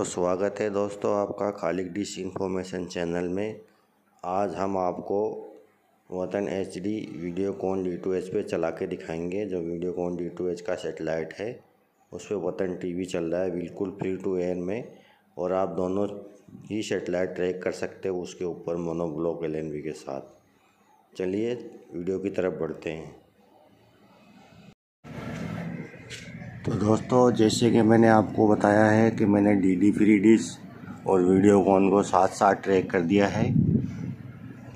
तो स्वागत है दोस्तों आपका खालिक डिश इन्फॉर्मेशन चैनल में। आज हम आपको वतन H D Videocon D two H पे चला के दिखाएँगे, जो video cone D to H का सेटेलाइट है। उस पर वतन टीवी चल रहा है बिल्कुल फ्री टू एयर में, और आप दोनों ही सेटेलाइट ट्रैक कर सकते हो उसके ऊपर मोनोब्लॉक एल के साथ। चलिए वीडियो की तरफ़ बढ़ते हैं। तो दोस्तों, जैसे कि मैंने आपको बताया है कि मैंने डी डी फ्री डिश और वीडियो वीडियोकॉन को साथ साथ ट्रैक कर दिया है।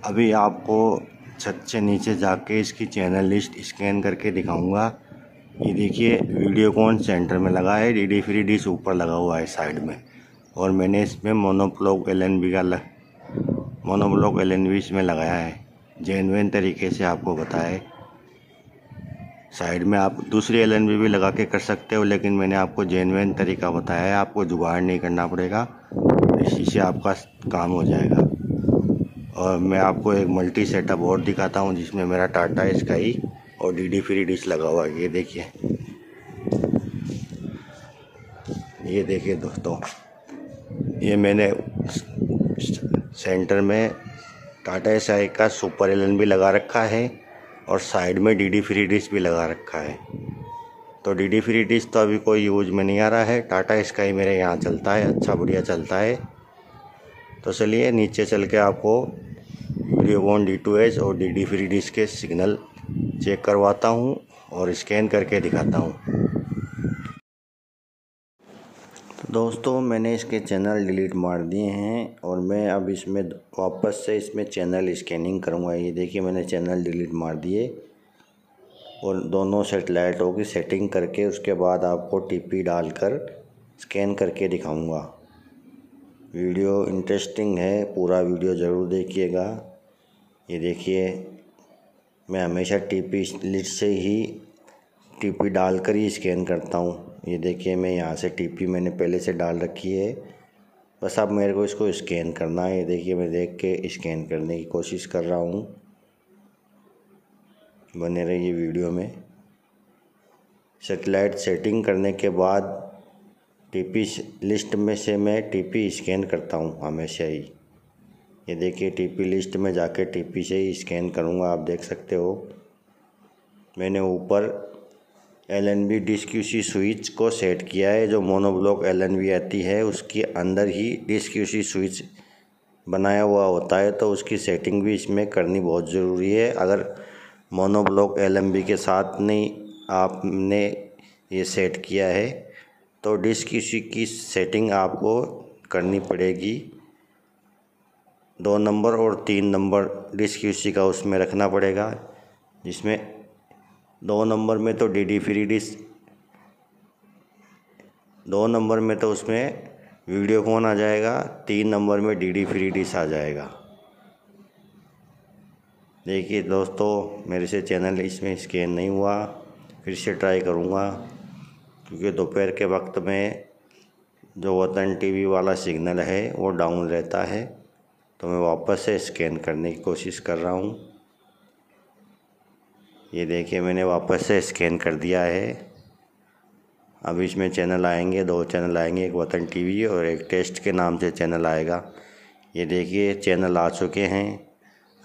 अभी आपको छत से नीचे जाके इसकी चैनल लिस्ट स्कैन करके दिखाऊँगा। ये देखिए वीडियोकॉन सेंटर में लगा है डी डी फ्री डिश ऊपर लगा हुआ है साइड में। और मैंने इसमें मोनोब्लॉक एल एन बी का मोनोब्लॉक एल एन बी इसमें लगाया है। जेनविन तरीके से आपको बताया है। साइड में आप दूसरी एल भी लगा के कर सकते हो, लेकिन मैंने आपको जेनवेन तरीका बताया है, आपको जुगाड़ नहीं करना पड़ेगा। इसी से आपका काम हो जाएगा। और मैं आपको एक मल्टी सेटअप और दिखाता हूँ, जिसमें मेरा टाटा स्काई और डी डी फ्री डिश लगा हुआ है। ये देखिए। ये देखिए दोस्तों। ये मैंने सेंटर में टाटा स्काई का सुपर एलएन भी लगा रखा है। और साइड में डी डी फ्री डिश भी लगा रखा है। तो डी डी फ्री डिश तो अभी कोई यूज़ में नहीं आ रहा है। टाटा स्काई मेरे यहाँ चलता है अच्छा बढ़िया चलता है। तो चलिए, नीचे चल के आपको वीडियोकॉन डी टू एच और डी डी फ्री डिश के सिग्नल चेक करवाता हूँ और स्कैन करके दिखाता हूँ। दोस्तों, मैंने इसके चैनल डिलीट मार दिए हैं और मैं अब इसमें वापस से इसमें चैनल स्कैनिंग करूँगा। ये देखिए, मैंने चैनल डिलीट मार दिए और दोनों सेटेलाइटों की सेटिंग करके उसके बाद आपको टीपी डालकर स्कैन करके दिखाऊँगा। वीडियो इंटरेस्टिंग है, पूरा वीडियो ज़रूर देखिएगा। ये देखिए, मैं हमेशा टीपी लिस्ट से ही टीपी डालकर ही स्कैन करता हूँ। ये देखिए, मैं यहाँ से टीपी मैंने पहले से डाल रखी है। बस अब मेरे को इसको स्कैन करना है। ये देखिए, मैं देख के स्कैन करने की कोशिश कर रहा हूँ। बने रहिए वीडियो में। सेटेलाइट सेटिंग करने के बाद टीपी लिस्ट में से मैं टीपी स्कैन करता हूँ, हमेशा ही। ये देखिए, टीपी लिस्ट में जाके टीपी से ही स्कैन करूँगा, आप देख सकते हो। मैंने ऊपर L N B DiSEqC switch को सेट किया है, जो मोनोब्लॉक एल एन बी आती है, उसके अंदर ही डिस्क सी स्विच बनाया हुआ होता है तो उसकी सेटिंग भी इसमें करनी बहुत ज़रूरी है। अगर मोनोब्लॉक एल एम बी के साथ नहीं आपने ये सेट किया है तो डिस्क सी की सेटिंग आपको करनी पड़ेगी। दो नंबर और तीन नंबर डिस्क सी का उसमें रखना पड़ेगा, जिसमें दो नंबर में तो डी डी फ्री डिश दो नंबर में तो उसमें वीडियो कौन आ जाएगा, तीन नंबर में डी डी फ्री डिश आ जाएगा। देखिए दोस्तों, मेरे से चैनल इसमें स्कैन नहीं हुआ, फिर से ट्राई करूँगा, क्योंकि दोपहर के वक्त में जो वतन टीवी वाला सिग्नल है, वो डाउन रहता है तो मैं वापस से स्कैन करने की कोशिश कर रहा हूँ। ये देखिए, मैंने वापस से स्कैन कर दिया है। अब इसमें चैनल आएँगे, दो चैनल आएँगे, एक वतन टीवी और एक टेस्ट के नाम से चैनल आएगा। ये देखिए चैनल आ चुके हैं।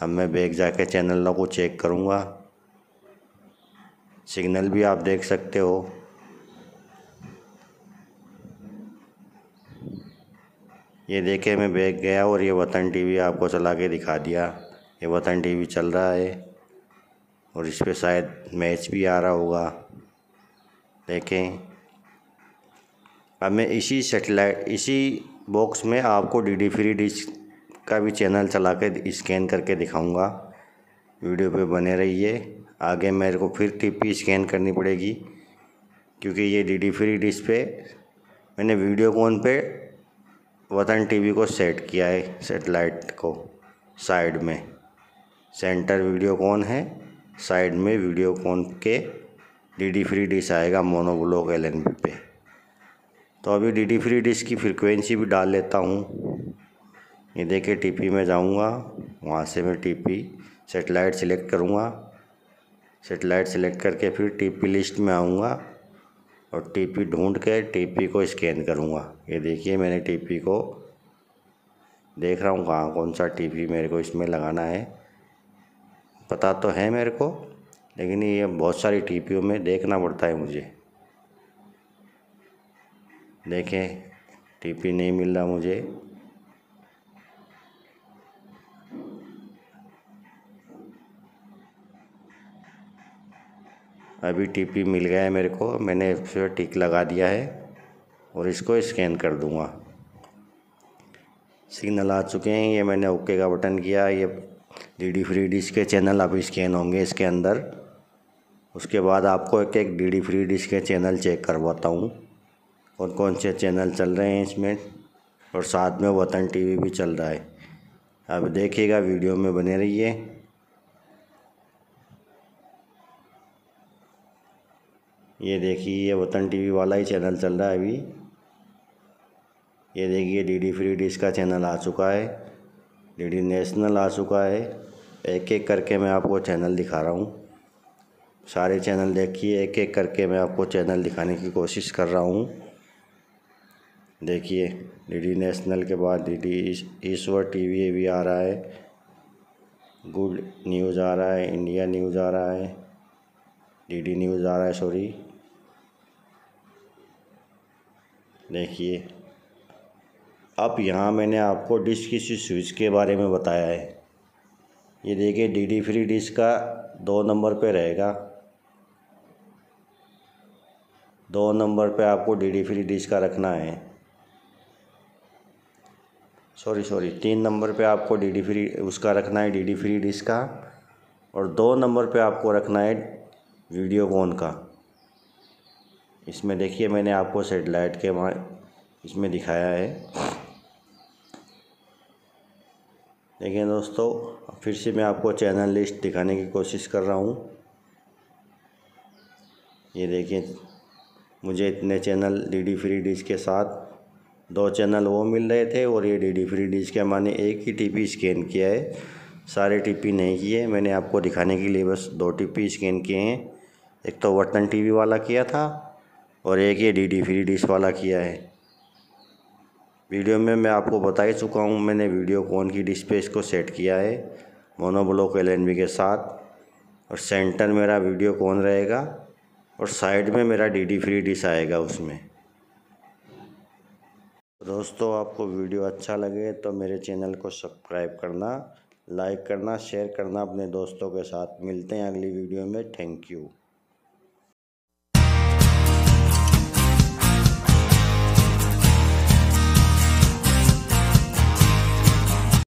अब मैं बैग जाके चैनलों को चेक करूँगा। सिग्नल भी आप देख सकते हो। ये देखे मैं बैग गया और ये वतन टीवी आपको चला के दिखा दिया। ये वतन टीवी चल रहा है। और इस पर शायद मैच भी आ रहा होगा। देखें। अब मैं इसी सेटेलाइट इसी बॉक्स में आपको डी डी फ्री डिश का भी चैनल चला के स्कैन करके दिखाऊँगा। वीडियो पे बने रहिए। आगे मेरे को फिर टीपी स्कैन करनी पड़ेगी, क्योंकि ये डी डी फ्री डिश पे मैंने वीडियो कॉन पे वतन टीवी को सेट किया है सेटेलाइट को साइड में। सेंटर वीडियो कॉन है। साइड में वीडियो कॉन के डी डी फ्री डिश आएगा मोनोब्लॉक एल पे। तो अभी डी डी फ्री डिश की फ्रिक्वेंसी भी डाल लेता हूँ। ये देखिए टीपी में जाऊँगा, वहाँ से मैं टीपी सेटेलाइट सिलेक्ट करूँगा। सेटेलाइट सेलेक्ट करके फिर टीपी लिस्ट में आऊँगा और टीपी ढूंढ के टीपी को स्कैन करूँगा। ये देखिए, मैंने टीपी को देख रहा हूँ कहाँ, कौन सा टीपी मेरे को इसमें लगाना है। पता तो है मेरे को, लेकिन ये बहुत सारी टीपियों में देखना पड़ता है मुझे। देखें, टीपी नहीं मिल रहा मुझे। अभी टीपी मिल गया है मेरे को, मैंने इस टिक लगा दिया है और इसको स्कैन कर दूँगा। सिग्नल आ चुके हैं, ये मैंने ओके का बटन किया, ये डी डी फ्री डिश के चैनल अभी स्कैन होंगे इसके अंदर। उसके बाद आपको एक एक डी डी फ्री डिश के चैनल चेक करवाता हूँ। कौन कौन से चैनल चल रहे हैं इसमें और साथ में वतन टीवी भी चल रहा है। अब देखिएगा, वीडियो में बने रहिए। ये देखिए, ये वतन टीवी वाला ही चैनल चल रहा है अभी। ये देखिए डीडी फ्री डिश का चैनल आ चुका है। डीडी नेशनल आ चुका है। एक एक करके मैं आपको चैनल दिखा रहा हूँ। सारे चैनल देखिए एक एक करके मैं आपको चैनल दिखाने की कोशिश कर रहा हूँ। देखिए डीडी नेशनल के बाद डीडी ईश्वर टीवी भी आ रहा है। गुड न्यूज़ आ रहा है इंडिया न्यूज़ आ रहा है। डीडी न्यूज़ आ रहा है सॉरी देखिए अब यहाँ मैंने आपको डिश की स्विच के बारे में बताया है। ये देखिए डी डी फ्री डिश का दो नंबर पे रहेगा। दो नंबर पे आपको डी डी फ्री डिश का रखना है। सॉरी सॉरी तीन नंबर पे आपको डी डी फ्री उसका रखना है डी डी फ्री डिश का, और दो नंबर पे आपको रखना है वीडियोकॉन का। इसमें देखिए, मैंने आपको सेटेलाइट के वहाँ इसमें दिखाया है। देखिए दोस्तों फिर से मैं आपको चैनल लिस्ट दिखाने की कोशिश कर रहा हूँ। ये देखिए, मुझे इतने channel D D free dish के साथ दो चैनल वो मिल रहे थे और ये डी डी फ्री डिश के मैंने एक ही टीपी स्कैन किया है। सारे टीपी नहीं किए, मैंने आपको दिखाने के लिए बस दो टीपी स्कैन किए हैं। एक तो वर्तन टीवी वाला किया था और एक ये डी डी फ्री डिश वाला किया है। वीडियो में मैं आपको बता ही चुका हूँ, मैंने वीडियो कौन की डिस्प्ले इसको सेट किया है मोनोब्लॉक एल के साथ। और सेंटर मेरा वीडियो कौन रहेगा? और साइड में मेरा डी डी फ्री डिश आएगा उसमें। दोस्तों, आपको वीडियो अच्छा लगे तो मेरे चैनल को सब्सक्राइब करना लाइक करना शेयर करना अपने दोस्तों के साथ। मिलते हैं अगली वीडियो में। Thank you